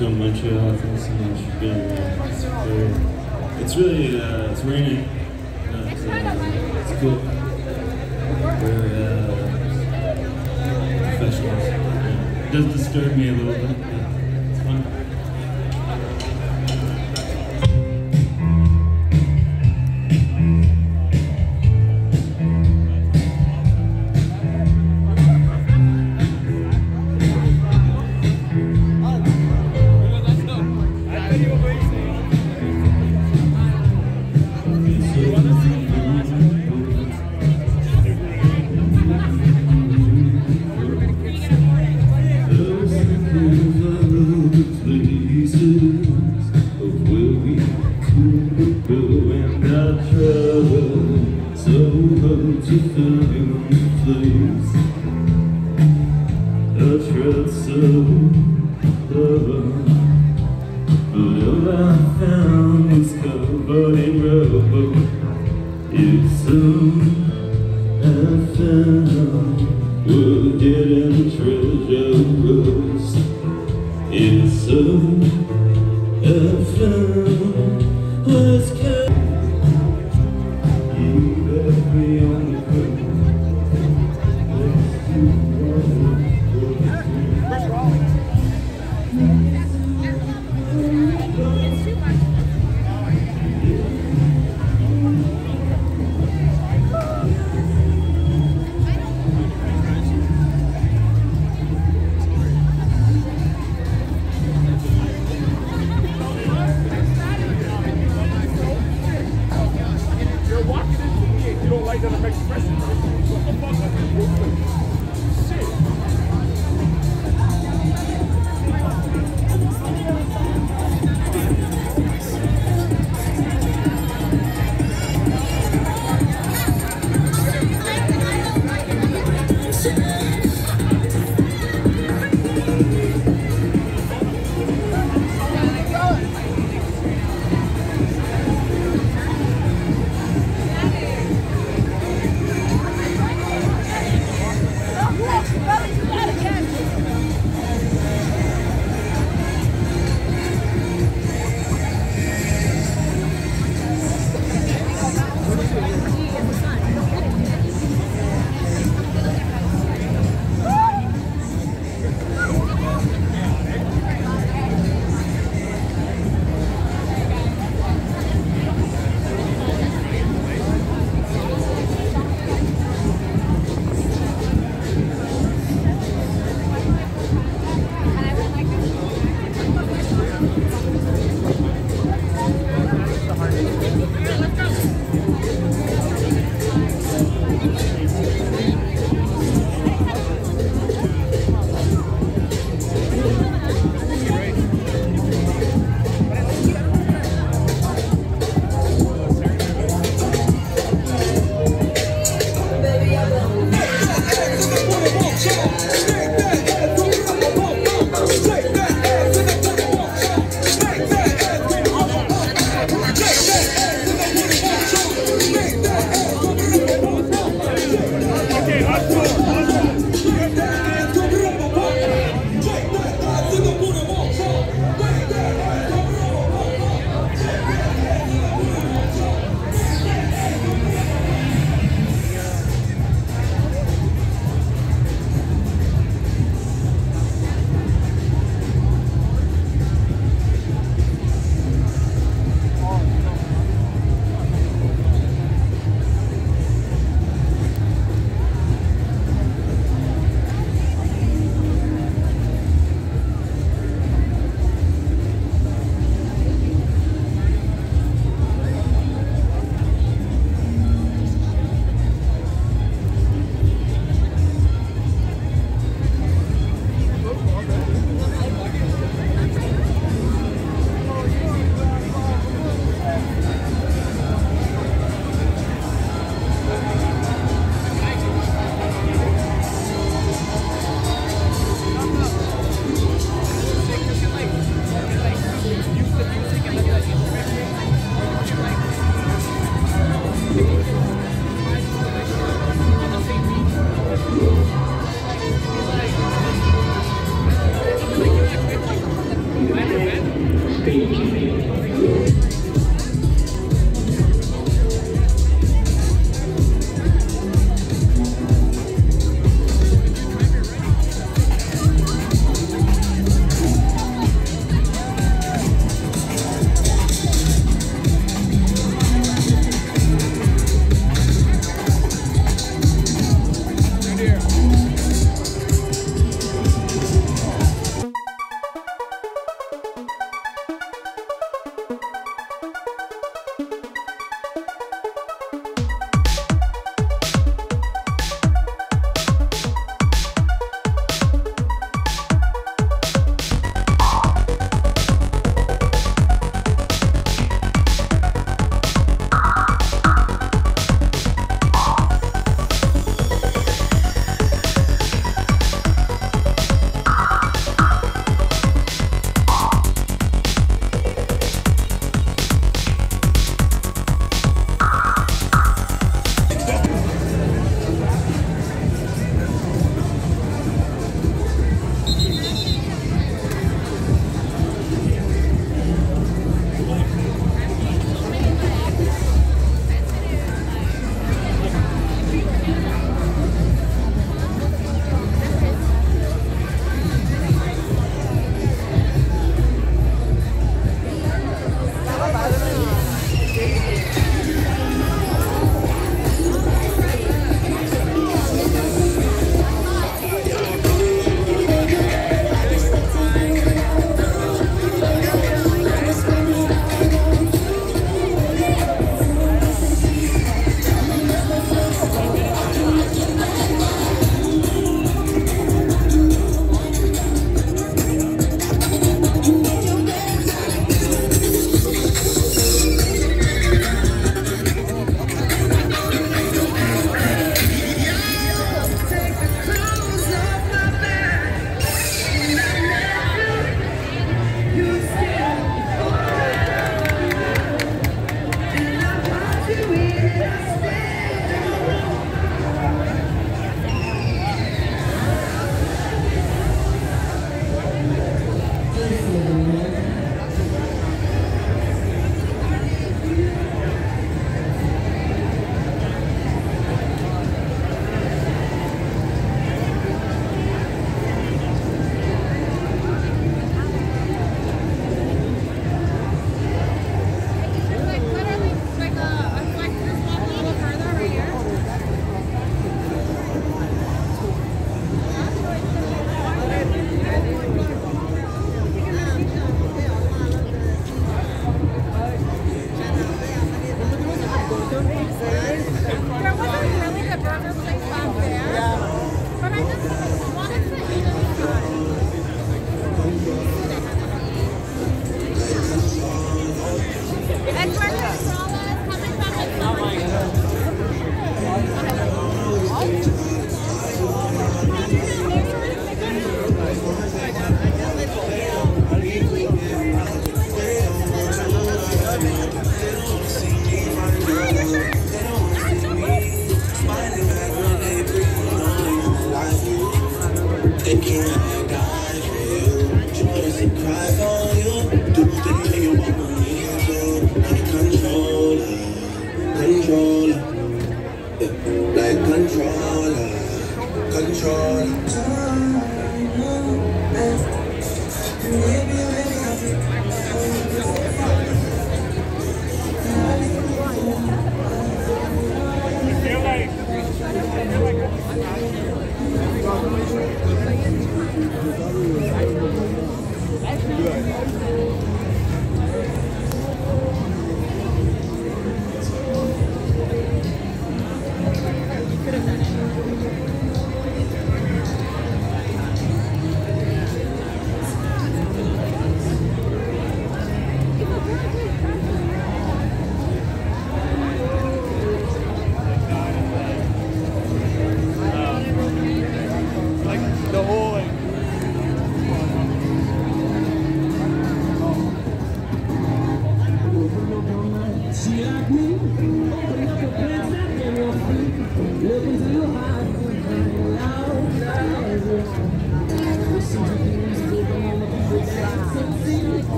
Montreal. It's, really, uh, it's raining. It's, uh, it's cool. We're uh, professionals. It does disturb me a little bit. All I found is covered in rubber. It's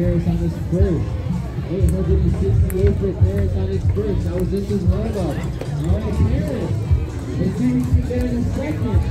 Paris on his first. 868 for Paris on his first. I was just his well about. All right, Paris. And second.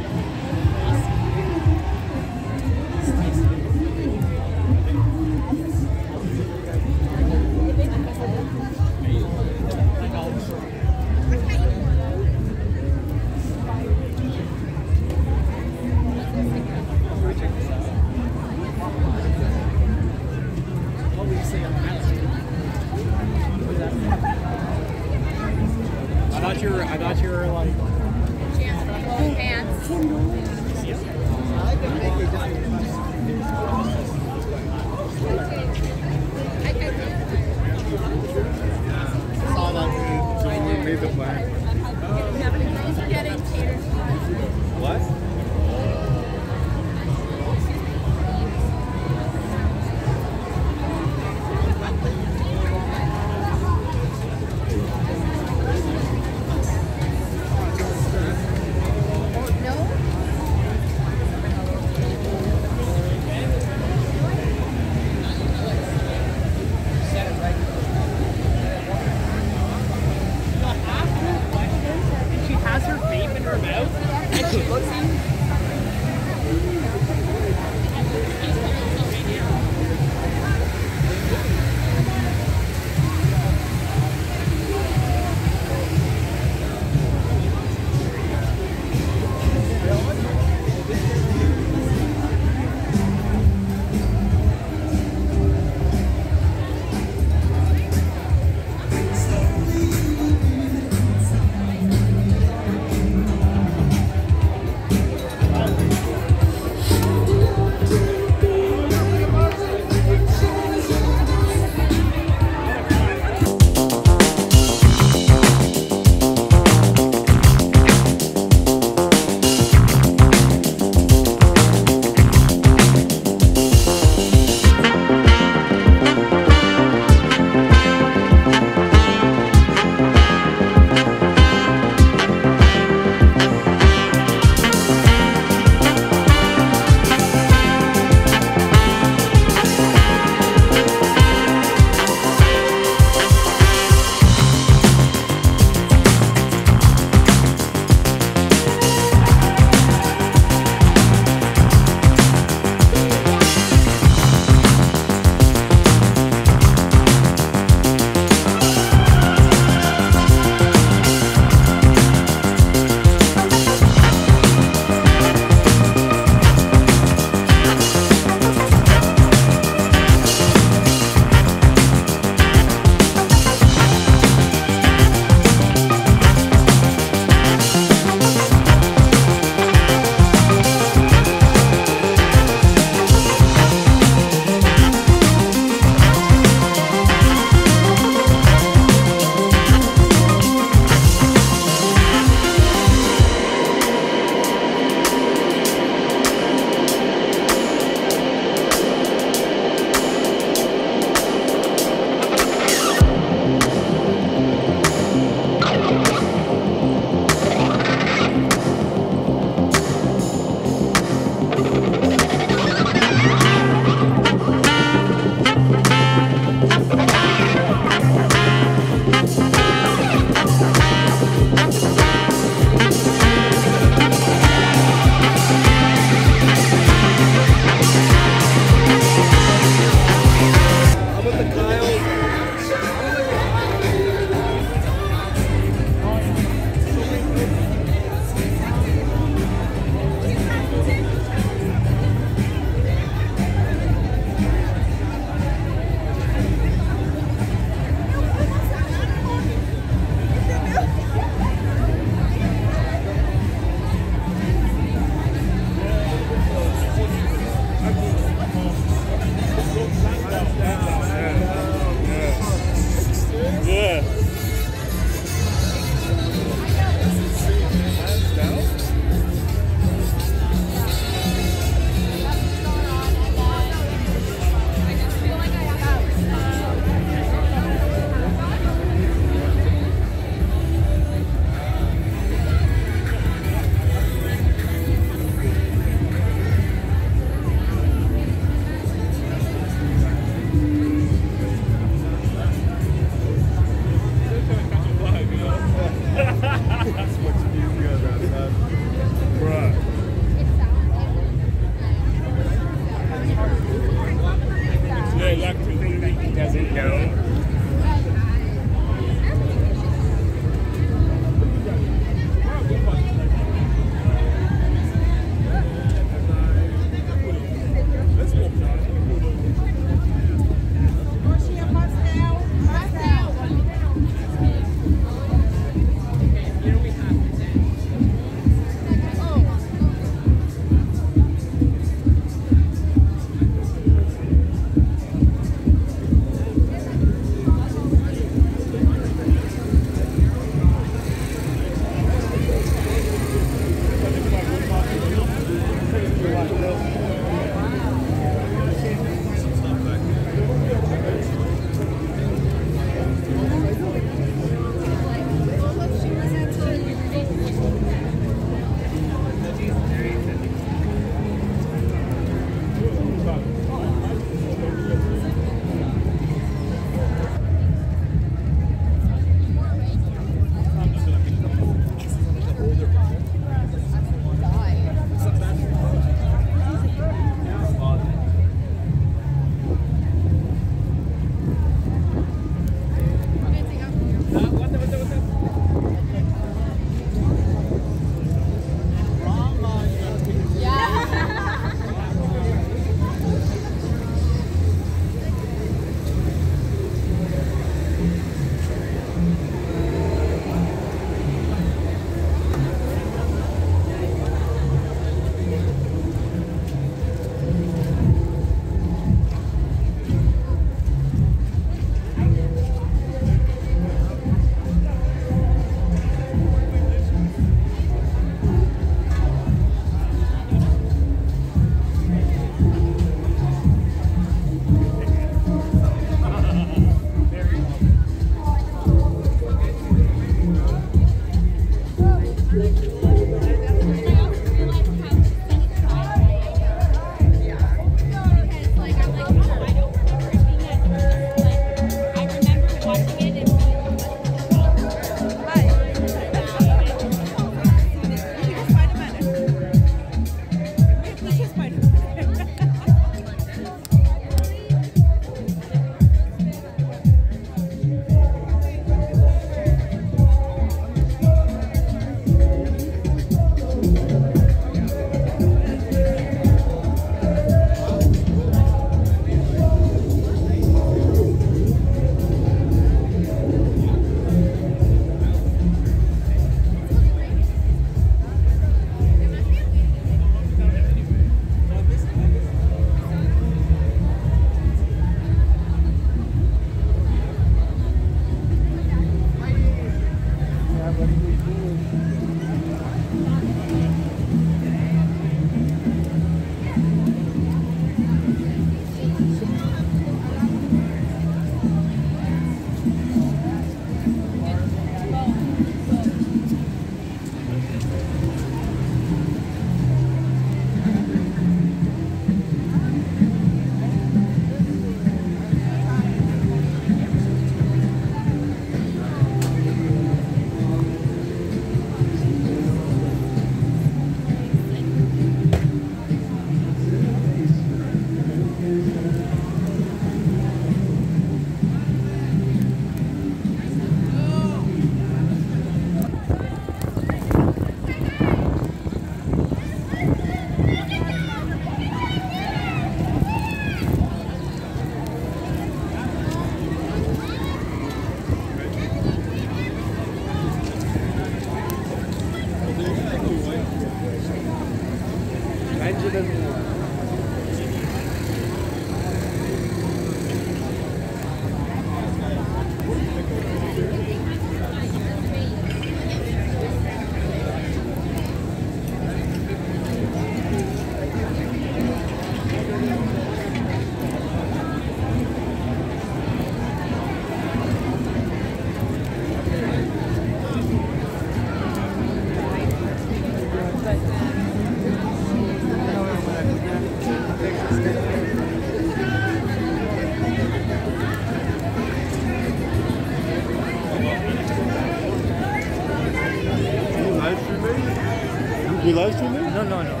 We live streaming? No, no, no.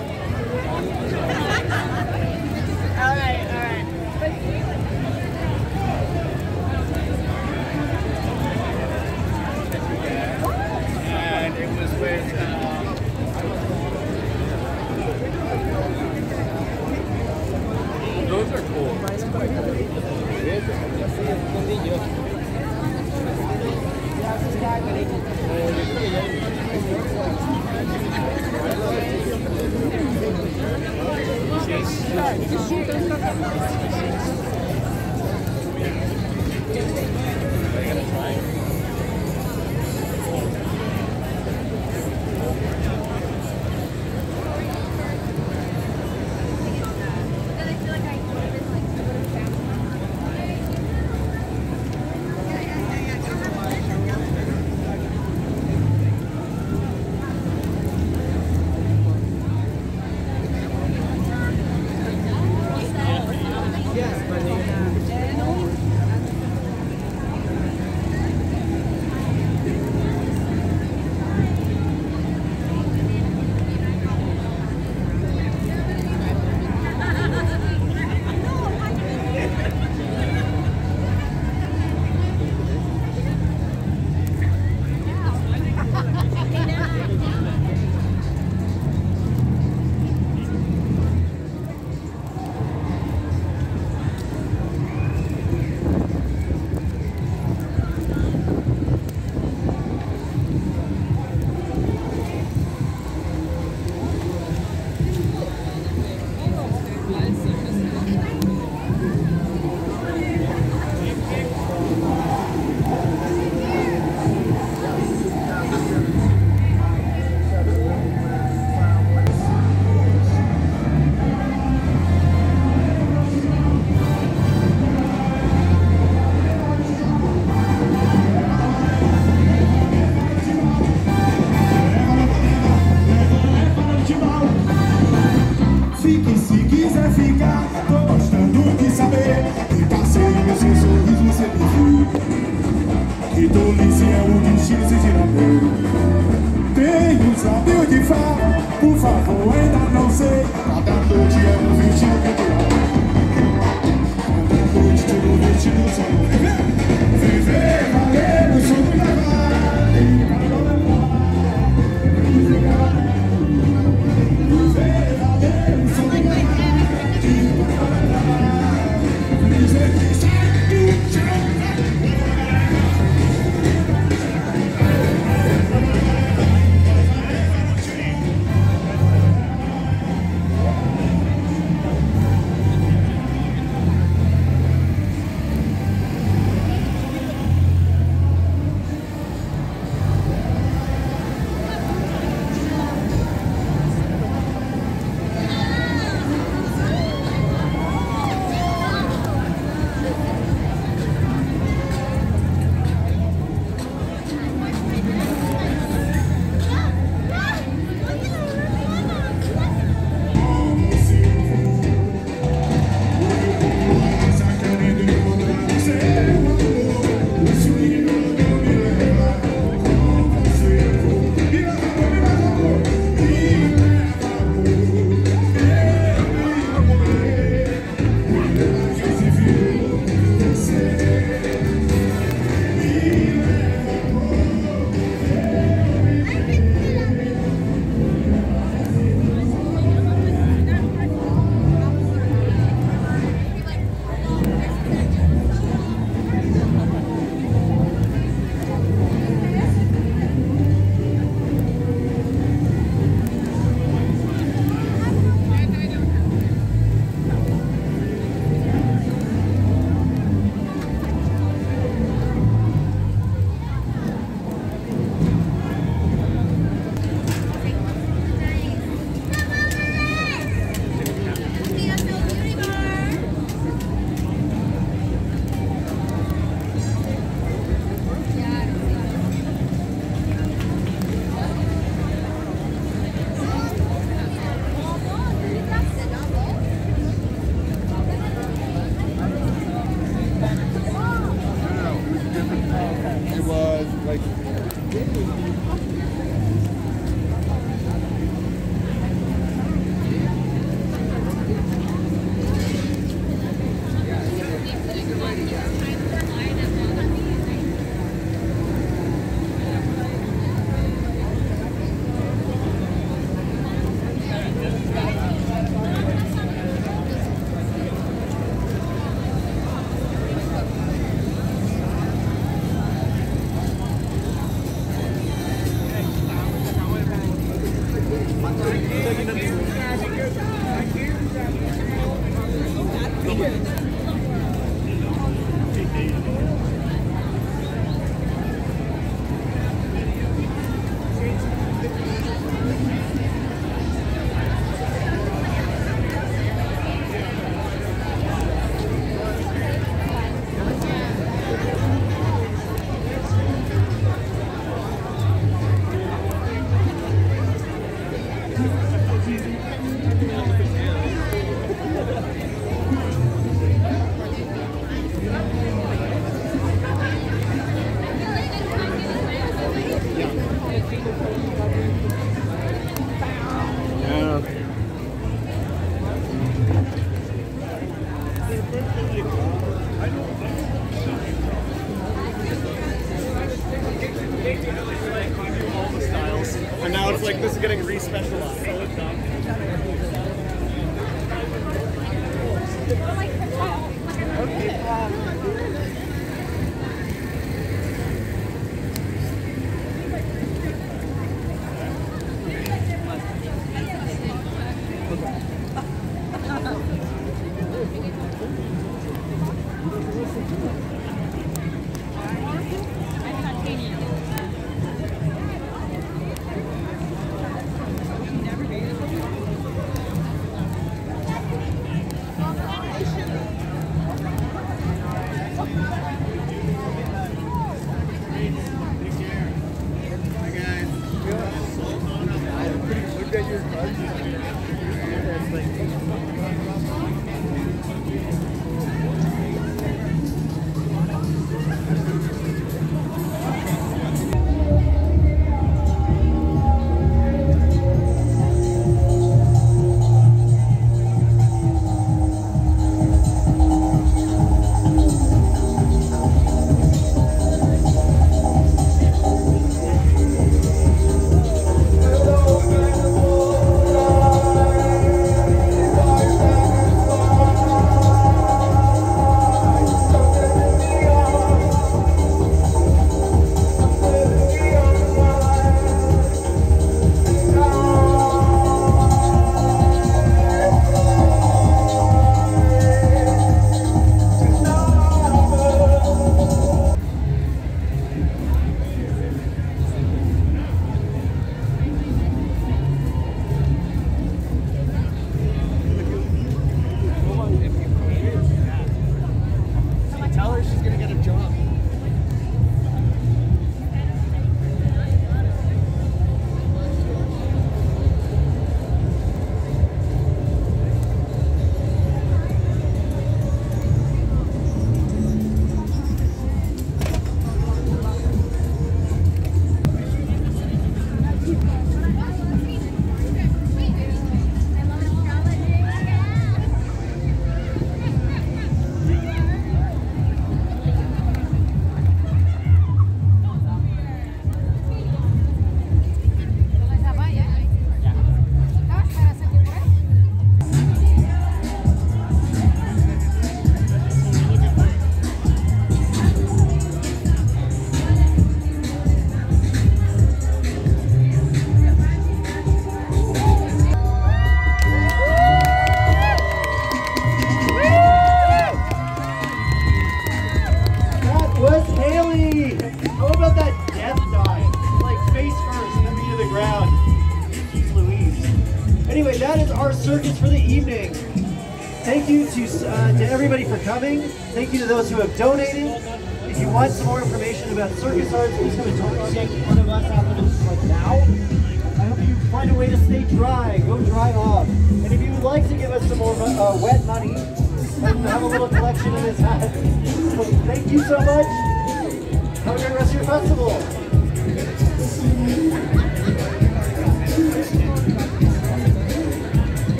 Those who have donated.